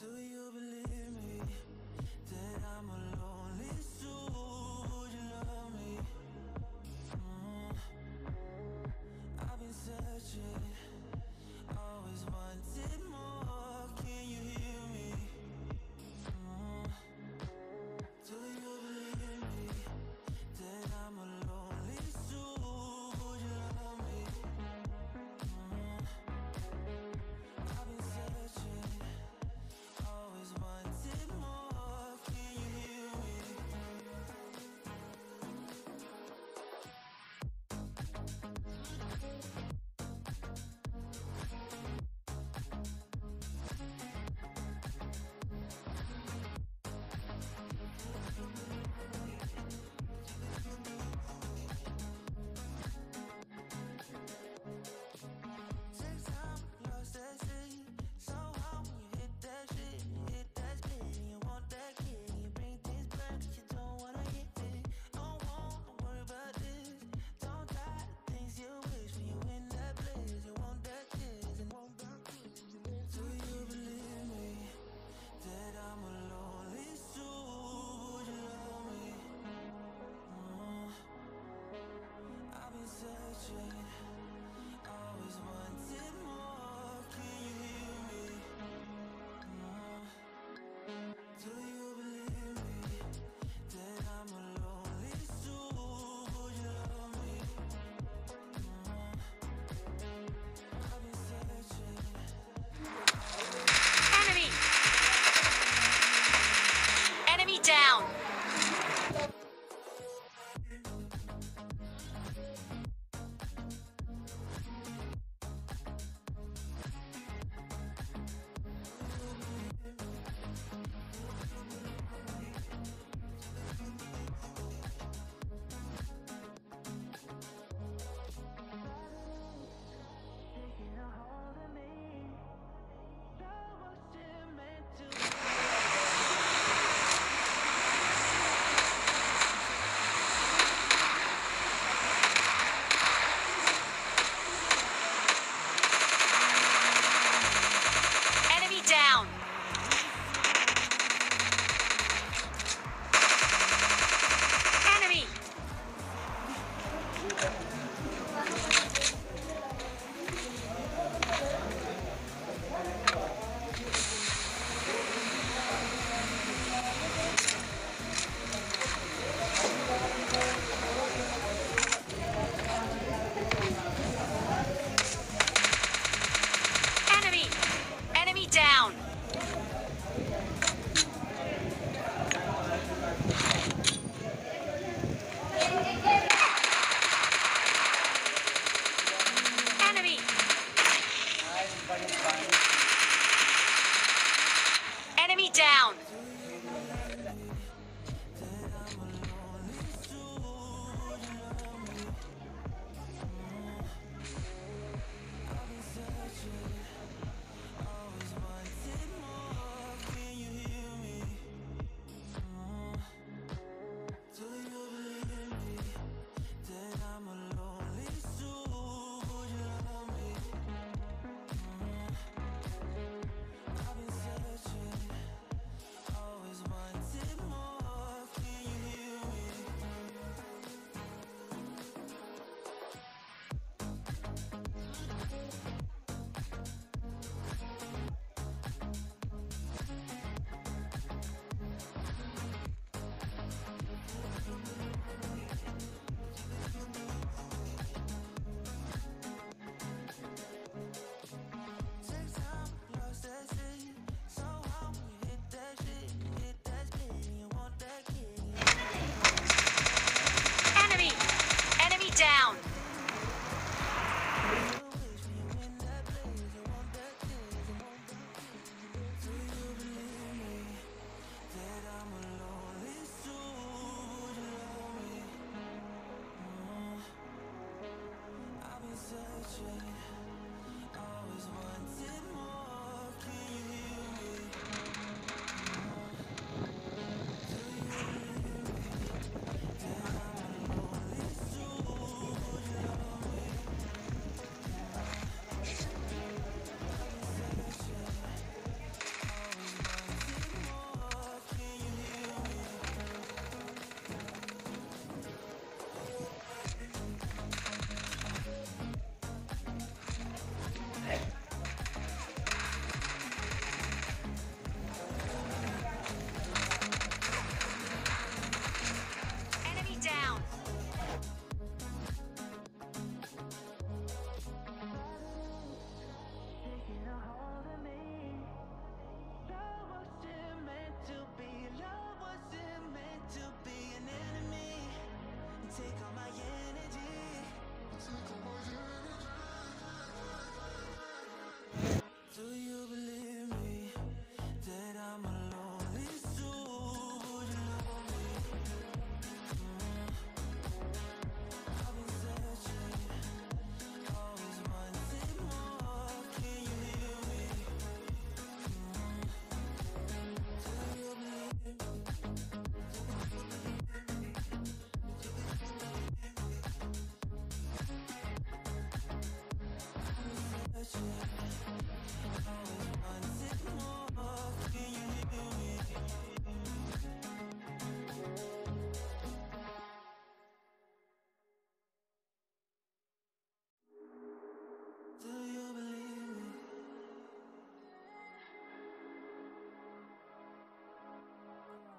Do you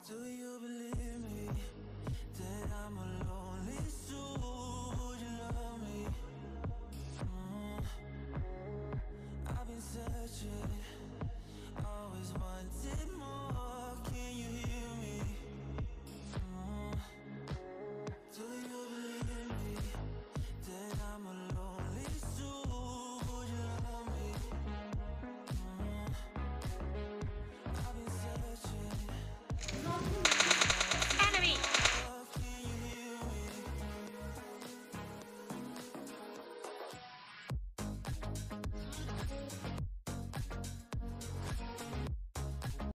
Do you?